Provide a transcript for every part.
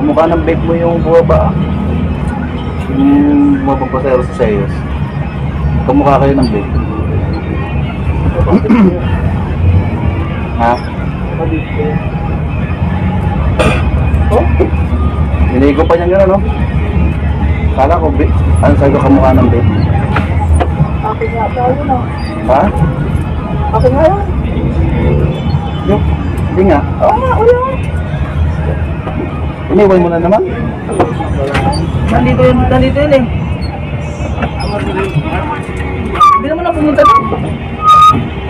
Kamukha ng vape mo yung bumaba. Yung mapapasero sa sales. Kamukha kayo ng vape. ha? Oh? Inigo pa niya gano'n, no? Kala ko, vape. Ano sabi ko kamukha ng vape? Akin nga tayo na. Ha? Akin nga yun. Yung, hindi nga. Oo nga, nga. Iniwan mo na naman. Nandito yun, nandito yun eh. Hindi naman ako pumunta doon.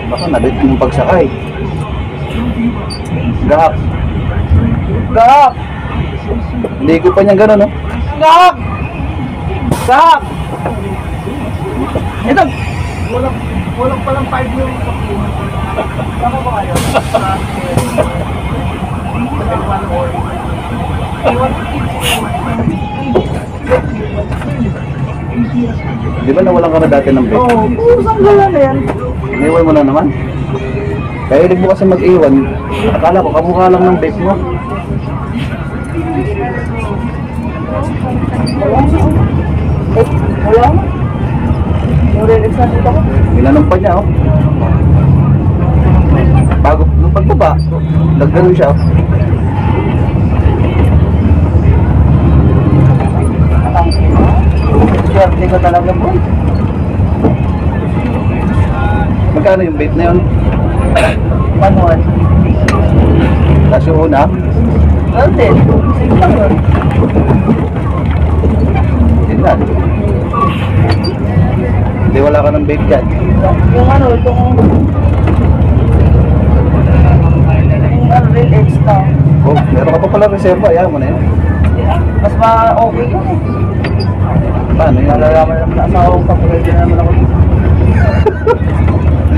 Baka nabit yung pagsakay. Gahap. Gap! Inigo pa niya gano'n, no? Gap! Gap! Ito! Walang, walang palang 5 yung Tama ba kayo? Di ba nawalan ka na dati ng vape? Oo, puro sanggala na yan. Iniwan mo na naman. Kaya hilig mo kasi mag-iwan. Akala ko kamukha lang ng vape mo. Eh, wala nga. Yung relax na dito ko. Ginanong pa niya, oh. Bago, nung pagbaba, nagganon siya. oh. Ko talaga bro. Magkano yung vape na yun? Manual. Tapos yung una, Well then, sige lang yun. na. Hindi wala ka ng vape dyan. Yung ano, itong... Yung ano, real extra. Oh, meron ka pa pala reserva, ayaw mo na yun. Mas ma-okay yun eh. Paano yun? Nalalaman naman na asawa ko hindi na naman ako.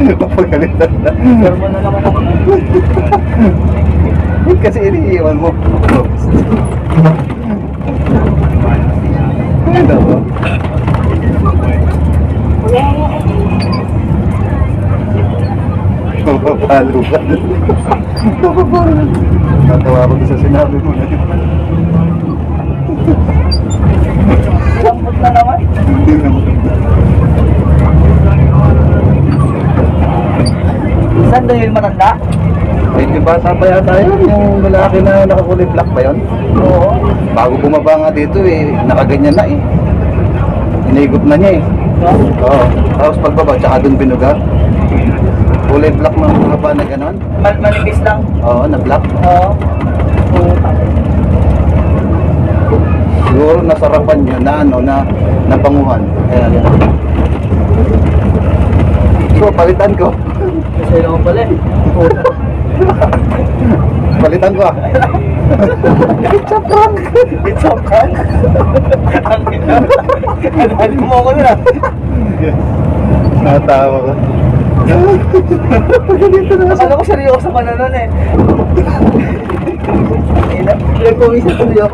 Mapagalitan na. Servo na naman ako. Kasi iniiwan mo. Ano ba? Mapapalo ka. Mapapalo. Natawa ko sa sinabi mo na yun. Lambot na naman. Hindi naman. Saan doon yung matanda? Ay, di bata pa yata yun? Yung lalaki na nakakulay black ba yun? Oo. Bago bumaba nga dito eh, nakaganyan na eh. Inigop na niya eh. Oo. Tapos pagbaba, tsaka dun binuga. Kulay black na mahaba na ganon. Mal manipis lang. Oo, na black. Oo. Siguro nasarapan nyo na ano, na napanguhan. Kaya yan. So, palitan ko. Kasi naman pala eh. Palitan ko ah. It's a prank! It's a prank! Ano mo ako na? Natawa ko. Ganito na Akala ko seryoso ka na nun eh. Ilan ko isa seryoso.